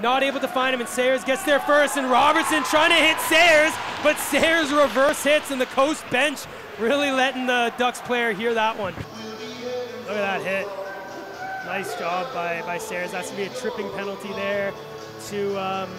Not able to find him, and Sayers gets there first, and Robertson trying to hit Sayers, but Sayers reverse hits, and the coast bench really letting the Ducks player hear that one. Look at that hit. Nice job by, by Sayers. That's going to be a tripping penalty there to um,